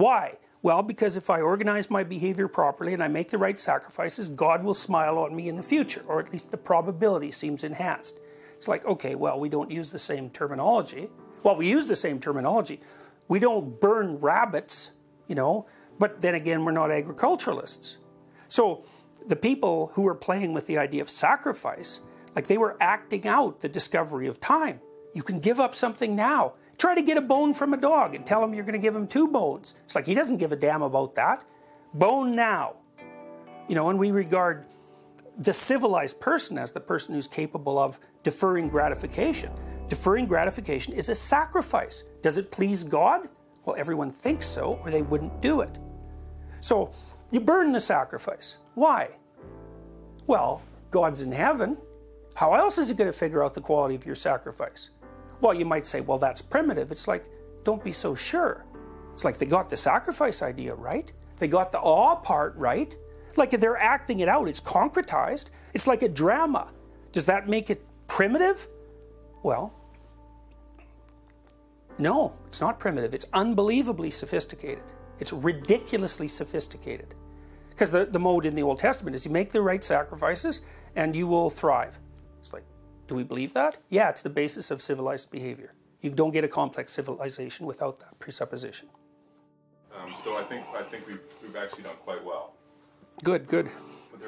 Why? Well, because if I organize my behavior properly and I make the right sacrifices, God will smile on me in the future, or at least the probability seems enhanced. It's like, okay, well, we don't use the same terminology. Well, we use the same terminology. We don't burn rabbits, you know, but then again, we're not agriculturalists. So the people who were playing with the idea of sacrifice, like they were acting out the discovery of time. You can give up something now. Try to get a bone from a dog and tell him you're going to give him two bones. It's like he doesn't give a damn about that. Bone now. You know, and we regard the civilized person as the person who's capable of deferring gratification. Deferring gratification is a sacrifice. Does it please God? Well, everyone thinks so, or they wouldn't do it. So you burn the sacrifice. Why? Well, God's in heaven. How else is he going to figure out the quality of your sacrifice? Well, you might say, well, that's primitive. It's like, don't be so sure. It's like they got the sacrifice idea right. They got the awe part right. Like they're acting it out. It's concretized. It's like a drama. Does that make it primitive? Well, no, it's not primitive. It's unbelievably sophisticated. It's ridiculously sophisticated. Because the, the mode in the Old Testament is you make the right sacrifices and you will thrive. It's like, do we believe that? Yeah, it's the basis of civilized behavior. You don't get a complex civilization without that presupposition. Um, so I think I think we've, we've actually done quite well. Good, good.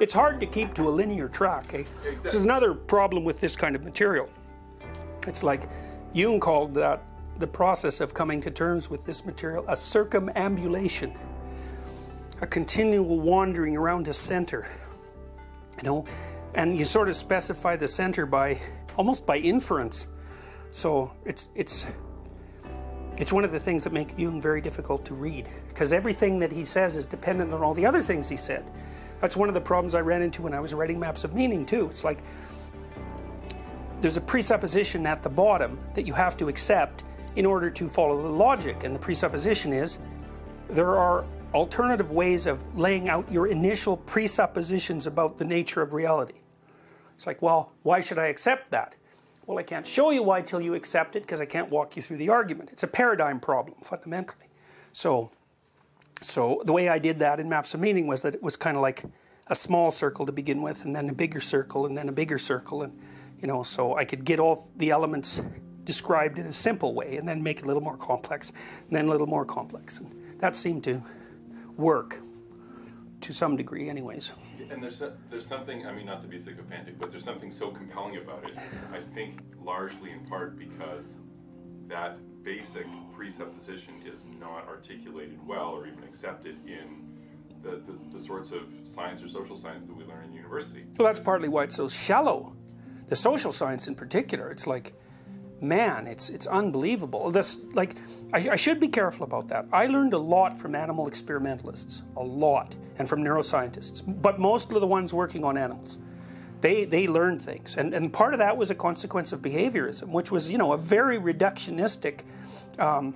It's hard to keep to a linear track. Eh? Exactly. This is another problem with this kind of material. It's like Jung called that the process of coming to terms with this material a circumambulation, a continual wandering around a center. You know, and you sort of specify the center by almost by inference. So it's it's it's one of the things that make Jung very difficult to read because everything that he says is dependent on all the other things he said. That's one of the problems I ran into when I was writing maps of meaning too. It's like there's a presupposition at the bottom that you have to accept in order to follow the logic, and the presupposition is there are alternative ways of laying out your initial presuppositions about the nature of reality. It's like, well, why should I accept that? Well, I can't show you why till you accept it because I can't walk you through the argument. It's a paradigm problem, fundamentally. So, so the way I did that in Maps of Meaning was that it was kind of like a small circle to begin with, and then a bigger circle, and then a bigger circle, and you know, so I could get all the elements described in a simple way, and then make it a little more complex, and then a little more complex, and that seemed to work to some degree, anyways. And there's a, there's something I mean not to be sycophantic, but there's something so compelling about it. I think largely in part because that basic presupposition is not articulated well or even accepted in the, the, the, sorts of science or social science that we learn in university. Well, that's partly why it's so shallow. The social science in particular, it's like man, it's it's unbelievable. This like I, I, should be careful about that. I learned a lot from animal experimentalists, a lot, and from neuroscientists, but mostly the ones working on animals. They they learned things, and and part of that was a consequence of behaviorism, which was you know a very reductionistic um,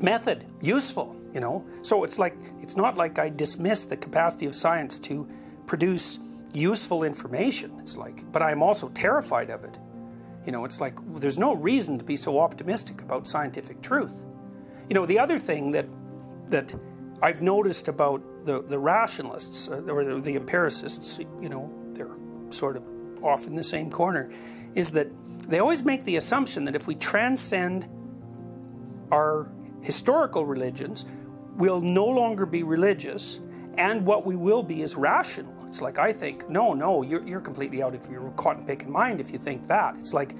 method, useful. You know, so it's like it's not like I dismiss the capacity of science to produce useful information. It's like, but I'm also terrified of it you know, it's like there's no reason to be so optimistic about scientific truth. You know, the other thing that that I've noticed about the, the rationalists uh, or the empiricists, you know, they're sort of off in the same corner, is that they always make the assumption that if we transcend our historical religions, we'll no longer be religious, and what we will be is rational. It's like, I think, no, no, you're, you're completely out of your cotton picking mind if you think that. It's like,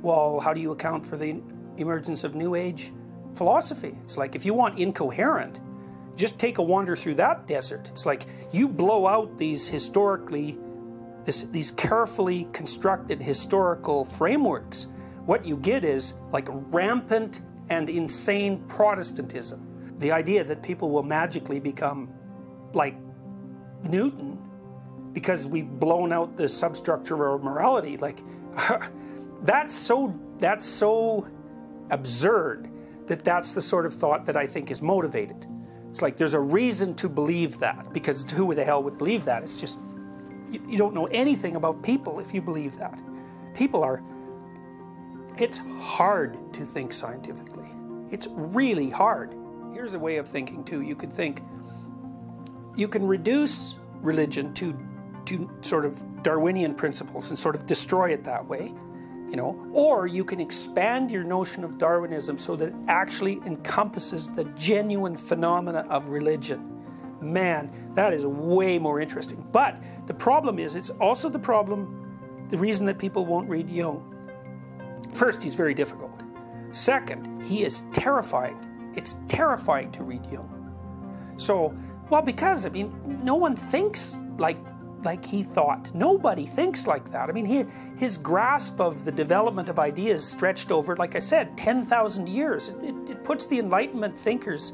well, how do you account for the emergence of New Age philosophy? It's like, if you want incoherent, just take a wander through that desert. It's like you blow out these historically, this, these carefully constructed historical frameworks. What you get is like rampant and insane Protestantism. The idea that people will magically become like Newton because we've blown out the substructure of morality. Like, that's so that's so absurd that that's the sort of thought that I think is motivated. It's like there's a reason to believe that because who the hell would believe that? It's just you, you don't know anything about people if you believe that. People are. It's hard to think scientifically. It's really hard. Here's a way of thinking too. You could think you can reduce religion to to sort of Darwinian principles and sort of destroy it that way, you know, or you can expand your notion of Darwinism so that it actually encompasses the genuine phenomena of religion. Man, that is way more interesting. But the problem is, it's also the problem, the reason that people won't read Jung. First, he's very difficult. Second, he is terrifying. It's terrifying to read Jung. So, well, because, I mean, no one thinks like like he thought. Nobody thinks like that. I mean, he, his grasp of the development of ideas stretched over, like I said, 10,000 years. It, it, it, puts the Enlightenment thinkers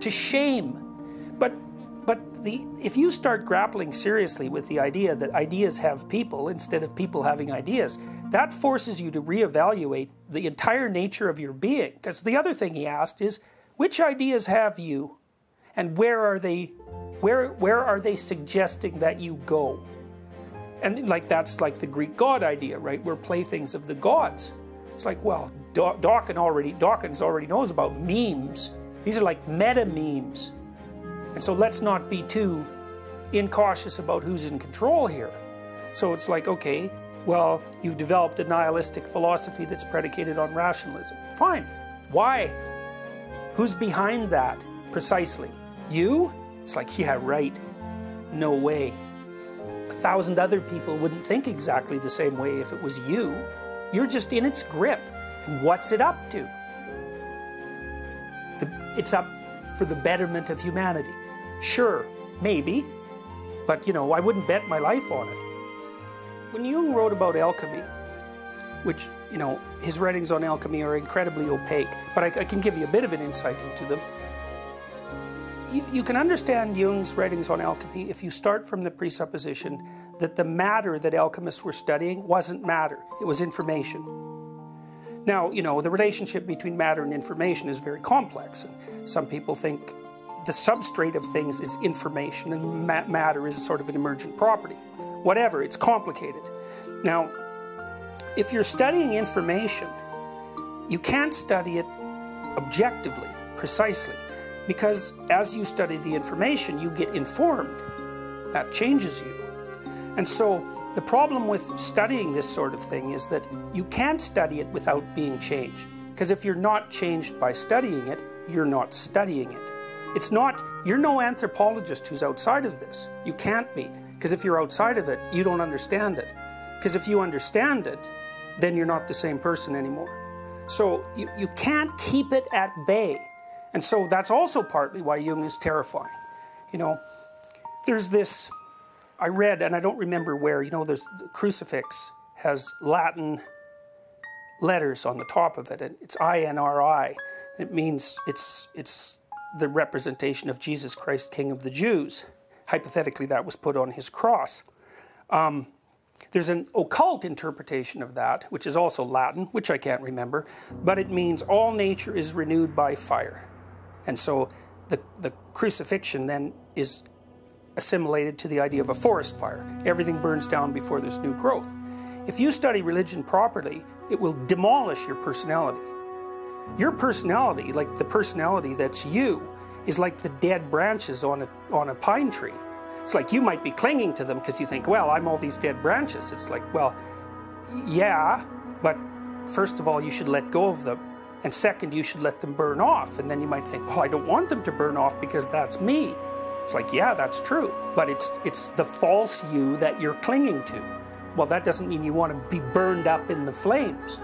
to shame. But, but the, if you start grappling seriously with the idea that ideas have people instead of people having ideas, that forces you to reevaluate the entire nature of your being. Because the other thing he asked is, which ideas have you and where are they where, where are they suggesting that you go? And like that's like the Greek god idea, right? We're playthings of the gods. It's like, well, Dawkins already Dawkins already knows about memes. These are like meta memes. And so let's not be too incautious about who's in control here. So it's like, okay, well, you've developed a nihilistic philosophy that's predicated on rationalism. Fine. Why? Who's behind that precisely? You? It's like, yeah, right. No way. A thousand other people wouldn't think exactly the same way if it was you. You're just in its grip. And what's it up to? The, it's up for the betterment of humanity. Sure, maybe, but you know, I wouldn't bet my life on it. When Jung wrote about alchemy, which, you know, his writings on alchemy are incredibly opaque, but I, I can give you a bit of an insight into them you, you can understand Jung's writings on alchemy if you start from the presupposition that the matter that alchemists were studying wasn't matter, it was information. Now, you know, the relationship between matter and information is very complex. And some people think the substrate of things is information and ma matter is sort of an emergent property. Whatever, it's complicated. Now, if you're studying information, you can't study it objectively, precisely. Because as you study the information, you get informed. That changes you. And so the problem with studying this sort of thing is that you can't study it without being changed. Because if you're not changed by studying it, you're not studying it. It's not, you're no anthropologist who's outside of this. You can't be. Because if you're outside of it, you don't understand it. Because if you understand it, then you're not the same person anymore. So you, you can't keep it at bay. And so that's also partly why Jung is terrifying. You know, there's this, I read, and I don't remember where, you know, there's the crucifix has Latin letters on the top of it, and it's INRI. It means it's, it's the representation of Jesus Christ, King of the Jews. Hypothetically, that was put on his cross. Um, there's an occult interpretation of that, which is also Latin, which I can't remember, but it means all nature is renewed by fire. And so the, the crucifixion then is assimilated to the idea of a forest fire. Everything burns down before there's new growth. If you study religion properly, it will demolish your personality. Your personality, like the personality that's you, is like the dead branches on a, on a pine tree. It's like you might be clinging to them because you think, well, I'm all these dead branches. It's like, well, yeah, but first of all, you should let go of them and second, you should let them burn off. And then you might think, well, I don't want them to burn off because that's me. It's like, yeah, that's true. But it's, it's the false you that you're clinging to. Well, that doesn't mean you want to be burned up in the flames.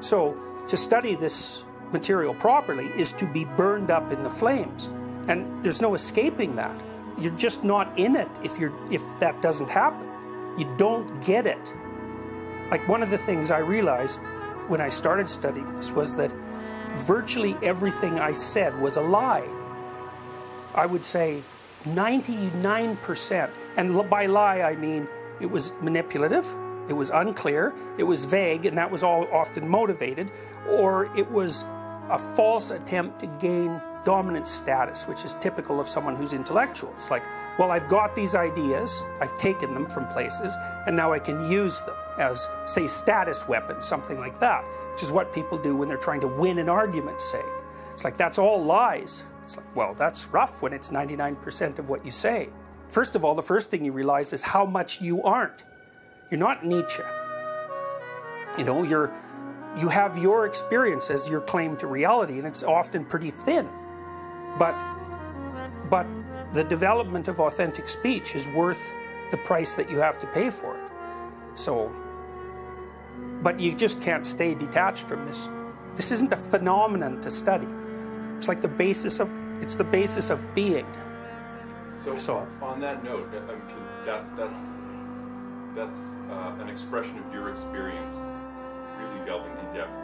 So to study this material properly is to be burned up in the flames. And there's no escaping that. You're just not in it if, you're, if that doesn't happen. You don't get it. Like one of the things I realized when I started studying this was that virtually everything I said was a lie. I would say 99%. And by lie, I mean it was manipulative, it was unclear, it was vague, and that was all often motivated, or it was a false attempt to gain dominant status, which is typical of someone who's intellectual. It's like, well, I've got these ideas, I've taken them from places, and now I can use them as, say, status weapons, something like that, which is what people do when they're trying to win an argument, say. It's like that's all lies. It's like, well, that's rough when it's 99% of what you say. First of all, the first thing you realize is how much you aren't. You're not Nietzsche. You know, you're you have your experience as your claim to reality, and it's often pretty thin. But but the development of authentic speech is worth the price that you have to pay for it. So but you just can't stay detached from this. This isn't a phenomenon to study. It's like the basis of it's the basis of being. So, So- on that note, because that's that's that's uh, an expression of your experience, really delving in depth.